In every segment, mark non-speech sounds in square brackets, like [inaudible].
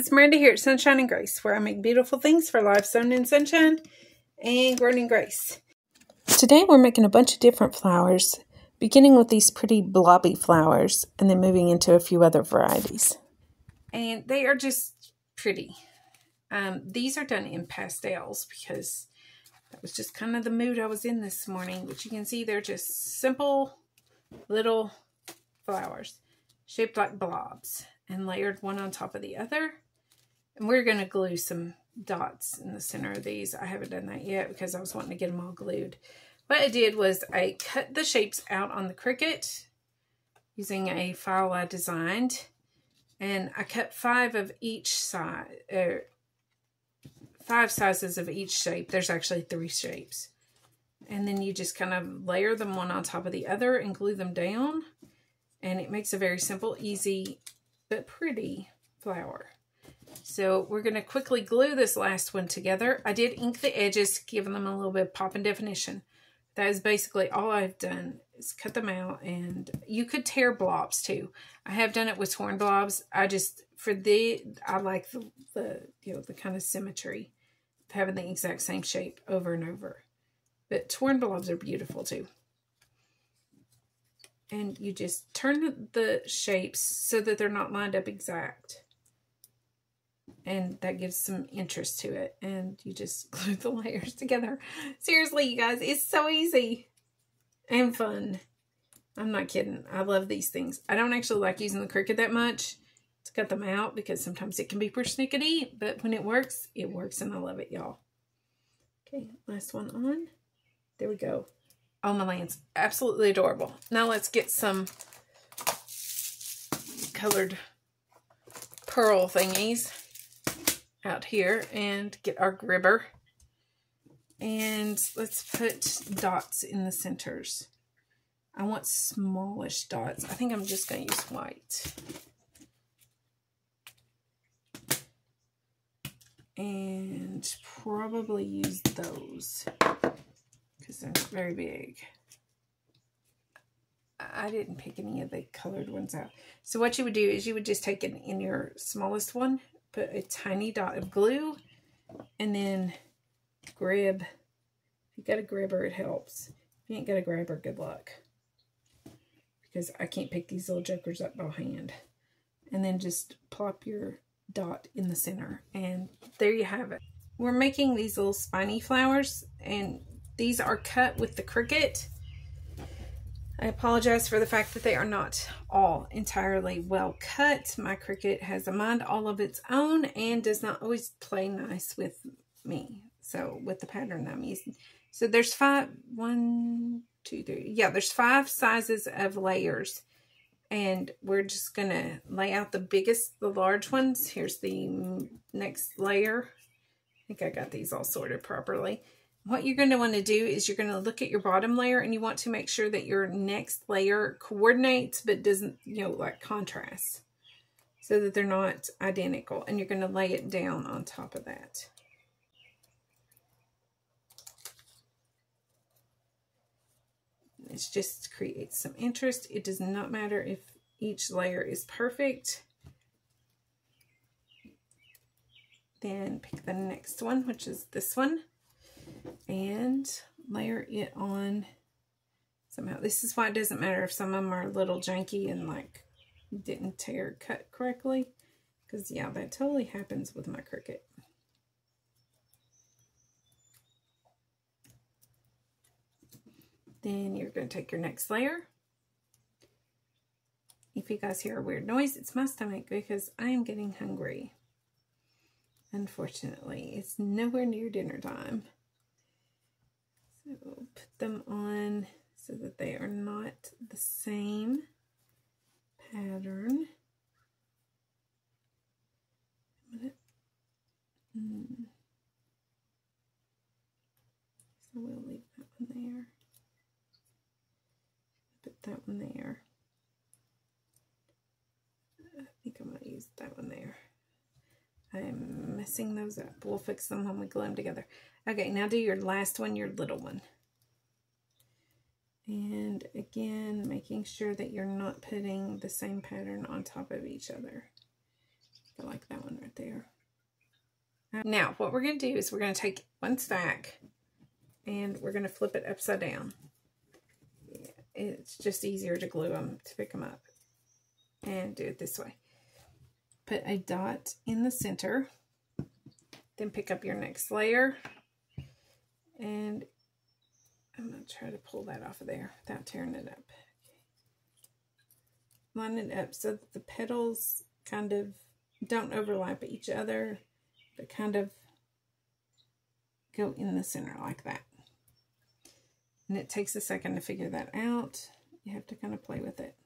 it's Miranda here at Sunshine and Grace, where I make beautiful things for life sown in sunshine and grown in grace. Today we're making a bunch of different flowers, beginning with these pretty blobby flowers and then moving into a few other varieties. And they are just pretty. Um, these are done in pastels because that was just kind of the mood I was in this morning. But you can see they're just simple little flowers shaped like blobs and layered one on top of the other. And we're going to glue some dots in the center of these. I haven't done that yet because I was wanting to get them all glued. What I did was I cut the shapes out on the Cricut using a file I designed. And I cut five of each size, er, five sizes of each shape. There's actually three shapes. And then you just kind of layer them one on top of the other and glue them down. And it makes a very simple, easy, but pretty flower. So we're going to quickly glue this last one together. I did ink the edges, giving them a little bit of pop and definition. That is basically all I've done is cut them out and you could tear blobs too. I have done it with torn blobs. I just, for the, I like the, the you know, the kind of symmetry of having the exact same shape over and over. But torn blobs are beautiful too and you just turn the shapes so that they're not lined up exact. And that gives some interest to it. And you just [laughs] glue the layers together. Seriously, you guys, it's so easy and fun. I'm not kidding. I love these things. I don't actually like using the Cricut that much to cut them out because sometimes it can be persnickety. But when it works, it works and I love it, y'all. Okay, last one on. There we go. Oh, my lands. Absolutely adorable. Now let's get some colored pearl thingies out here and get our gribber. And let's put dots in the centers. I want smallish dots. I think I'm just going to use white. And probably use those because they're very big. I didn't pick any of the colored ones out. So what you would do is you would just take it in your smallest one, put a tiny dot of glue, and then grab. If you got a grabber, it helps. If you ain't got a grabber, good luck. Because I can't pick these little jokers up by hand. And then just plop your dot in the center. And there you have it. We're making these little spiny flowers. And these are cut with the Cricut. I apologize for the fact that they are not all entirely well cut. My Cricut has a mind all of its own and does not always play nice with me. So with the pattern that I'm using. So there's five, one, two, three. Yeah, there's five sizes of layers. And we're just going to lay out the biggest, the large ones. Here's the next layer. I think I got these all sorted properly what you're going to want to do is you're going to look at your bottom layer and you want to make sure that your next layer coordinates but doesn't, you know, like contrast so that they're not identical. And you're going to lay it down on top of that. It's just creates some interest. It does not matter if each layer is perfect. Then pick the next one, which is this one and layer it on somehow. This is why it doesn't matter if some of them are a little janky and like didn't tear cut correctly. Because yeah, that totally happens with my Cricut. Then you're going to take your next layer. If you guys hear a weird noise, it's my stomach because I am getting hungry. Unfortunately, it's nowhere near dinner time. So put them on so that they are not the same pattern. Mm. So we'll leave that one there. Put that one there. I think I'm going to use that one there. I'm messing those up. We'll fix them when we glue them together. Okay, now do your last one, your little one. And again, making sure that you're not putting the same pattern on top of each other. I like that one right there. Uh, now, what we're going to do is we're going to take one stack and we're going to flip it upside down. It's just easier to glue them, to pick them up. And do it this way. Put a dot in the center. Then pick up your next layer. And I'm going to try to pull that off of there without tearing it up. Line it up so that the petals kind of don't overlap each other, but kind of go in the center like that. And it takes a second to figure that out. You have to kind of play with it.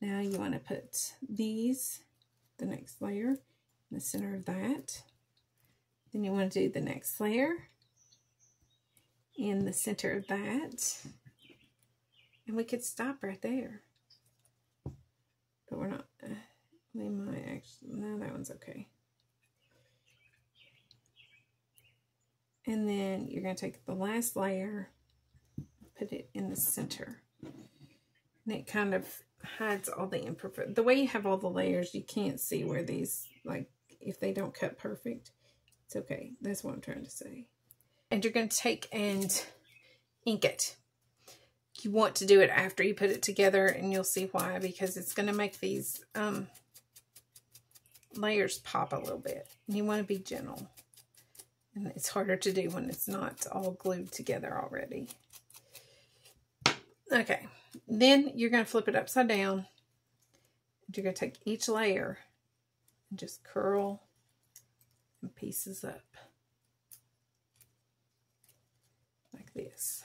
Now you want to put these, the next layer, in the center of that. Then you want to do the next layer in the center of that. And we could stop right there. But we're not, uh, we might actually, no, that one's okay. And then you're going to take the last layer put it in the center. And it kind of hides all the imperfect. The way you have all the layers, you can't see where these, like, if they don't cut perfect, it's okay. That's what I'm trying to say. And you're going to take and ink it. You want to do it after you put it together, and you'll see why, because it's going to make these um, layers pop a little bit. And you want to be gentle. And it's harder to do when it's not all glued together already. Okay, then you're going to flip it upside down. You're going to take each layer and just curl and pieces up like this.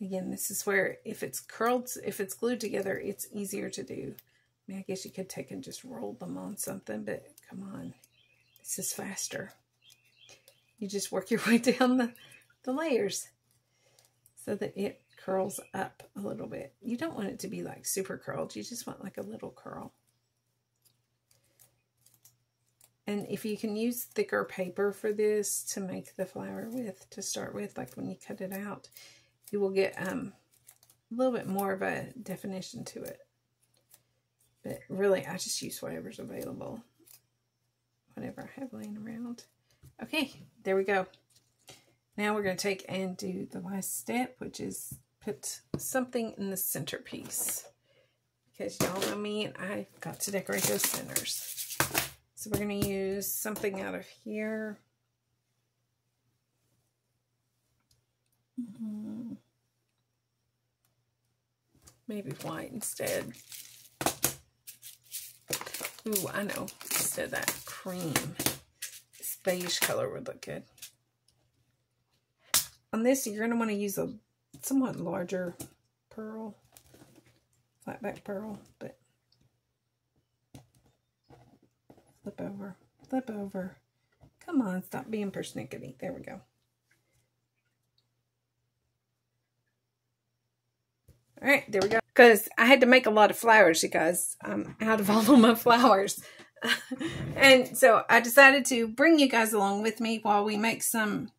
Again, this is where if it's curled, if it's glued together, it's easier to do. I mean, I guess you could take and just roll them on something, but come on, this is faster. You just work your [laughs] way down the, the layers so that it curls up a little bit. You don't want it to be like super curled. You just want like a little curl. And if you can use thicker paper for this to make the flower with, to start with, like when you cut it out, you will get um, a little bit more of a definition to it. But really, I just use whatever's available. Whatever I have laying around. Okay, there we go. Now we're going to take and do the last step, which is put something in the centerpiece. Because y'all know me, and I've got to decorate those centers. So we're going to use something out of here. Mm -hmm. Maybe white instead. Ooh, I know. Instead of that cream. This beige color would look good. On this, you're going to want to use a somewhat larger pearl, flat back pearl, but flip over, flip over. Come on, stop being persnickety. There we go. All right, there we go. Because I had to make a lot of flowers, you guys. I'm out of all of my flowers. [laughs] and so I decided to bring you guys along with me while we make some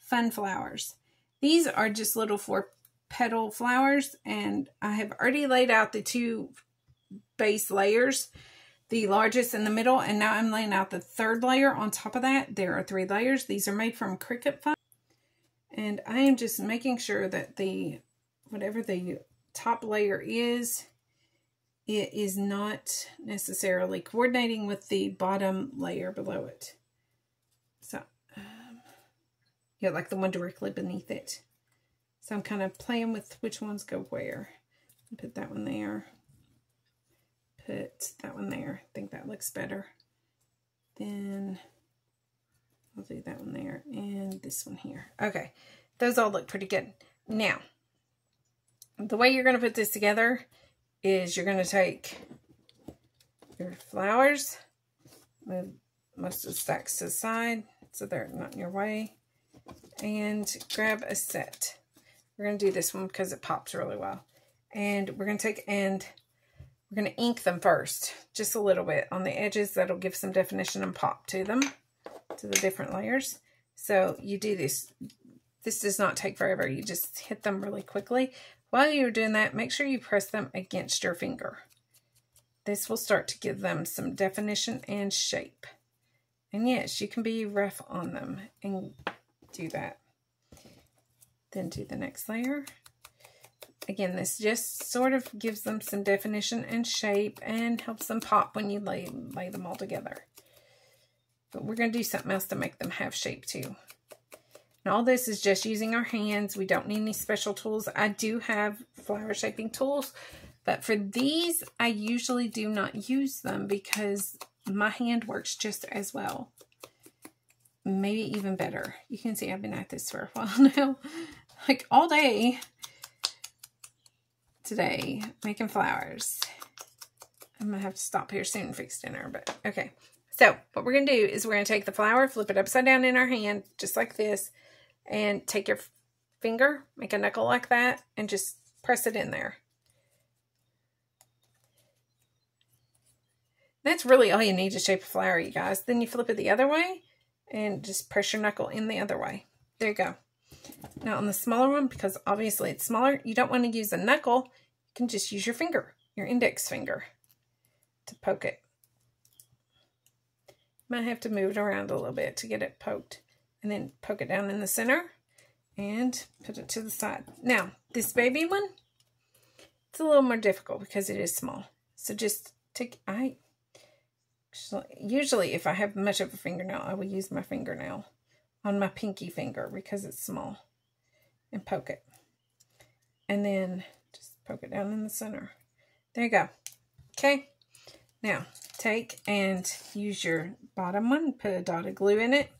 fun flowers. These are just little four petal flowers and I have already laid out the two base layers, the largest in the middle, and now I'm laying out the third layer on top of that. There are three layers. These are made from Cricut Foam. And I am just making sure that the, whatever the top layer is, it is not necessarily coordinating with the bottom layer below it. So, um, yeah, like the one directly beneath it. So I'm kind of playing with which ones go where. Put that one there. Put that one there. I think that looks better. Then I'll do that one there and this one here. Okay, those all look pretty good. Now, the way you're going to put this together is you're going to take your flowers, move most of the stacks to the side so they're not in your way and grab a set. We're going to do this one because it pops really well. And we're going to take and we're going to ink them first, just a little bit on the edges. That'll give some definition and pop to them, to the different layers. So you do this. This does not take forever. You just hit them really quickly. While you're doing that, make sure you press them against your finger. this will start to give them some definition and shape. And yes, you can be rough on them and do that. Then do the next layer. Again, this just sort of gives them some definition and shape and helps them pop when you lay, lay them all together. But we're going to do something else to make them have shape too. And all this is just using our hands. We don't need any special tools. I do have flower shaping tools, but for these, I usually do not use them because my hand works just as well. Maybe even better. You can see I've been at this for a [laughs] while now. like all day today making flowers. I'm going to have to stop here soon and fix dinner, but okay. So what we're going to do is we're going to take the flower, flip it upside down in our hand, just like this, and take your finger, make a knuckle like that, and just press it in there. That's really all you need to shape a flower, you guys. Then you flip it the other way and just press your knuckle in the other way. There you go. Now on the smaller one, because obviously it's smaller, you don't want to use a knuckle. You can just use your finger, your index finger, to poke it. Might have to move it around a little bit to get it poked. And then poke it down in the center and put it to the side. Now, this baby one, it's a little more difficult because it is small. So just take, I usually if I have much of a fingernail, I will use my fingernail on my pinky finger because it's small and poke it. And then just poke it down in the center. There you go. Okay. Now, take and use your bottom one, put a dot of glue in it.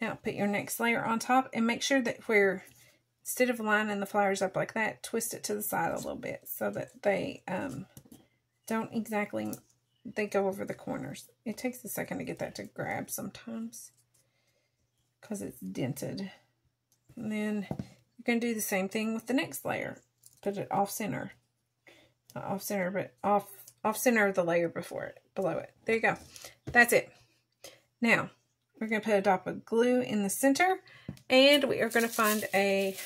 Now, put your next layer on top and make sure that where, instead of lining the flowers up like that, twist it to the side a little bit so that they um, don't exactly they go over the corners. It takes a second to get that to grab sometimes because it's dented. And then you're going to do the same thing with the next layer. Put it off center. Not off center, but off off center of the layer before it, below it. There you go. That's it. Now, we're going to put a dot of glue in the center, and we are going to find a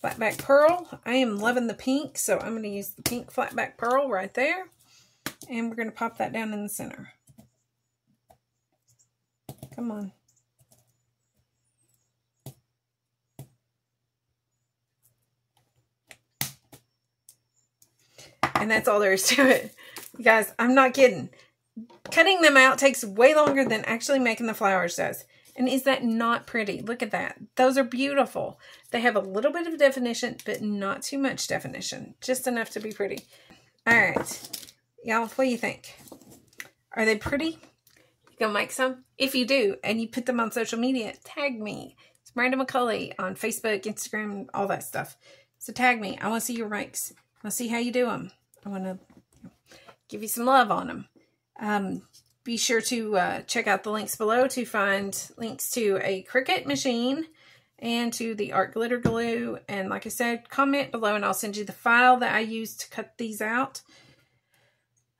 flat back pearl. I am loving the pink, so I'm going to use the pink flat back pearl right there. And we're going to pop that down in the center. Come on. And that's all there is to it. You guys, I'm not kidding. Cutting them out takes way longer than actually making the flowers does. And is that not pretty? Look at that. Those are beautiful. They have a little bit of definition, but not too much definition. Just enough to be pretty. All right. Y'all, what do you think? Are they pretty? You gonna make some? If you do, and you put them on social media, tag me. It's Miranda McCulley on Facebook, Instagram, all that stuff. So tag me. I want to see your ranks. I want to see how you do them. I want to give you some love on them. Um, be sure to uh, check out the links below to find links to a Cricut machine and to the art glitter glue. And like I said, comment below and I'll send you the file that I used to cut these out.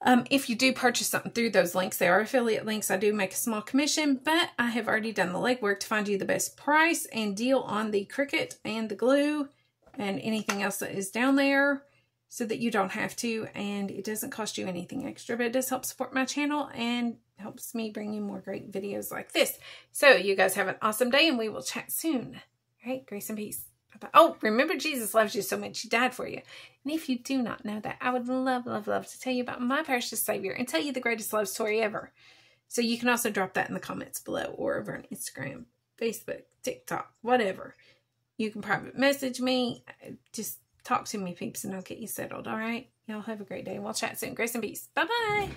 Um, if you do purchase something through those links, they are affiliate links. I do make a small commission, but I have already done the legwork to find you the best price and deal on the Cricut and the glue and anything else that is down there so that you don't have to and it doesn't cost you anything extra, but it does help support my channel and helps me bring you more great videos like this. So you guys have an awesome day and we will chat soon. All right, grace and peace. Oh, remember Jesus loves you so much, he died for you. And if you do not know that, I would love, love, love to tell you about my precious Savior and tell you the greatest love story ever. So you can also drop that in the comments below or over on Instagram, Facebook, TikTok, whatever. You can private message me. Uh, just talk to me, peeps, and I'll get you settled, all right? Y'all have a great day. We'll chat soon. Grace and peace. Bye-bye.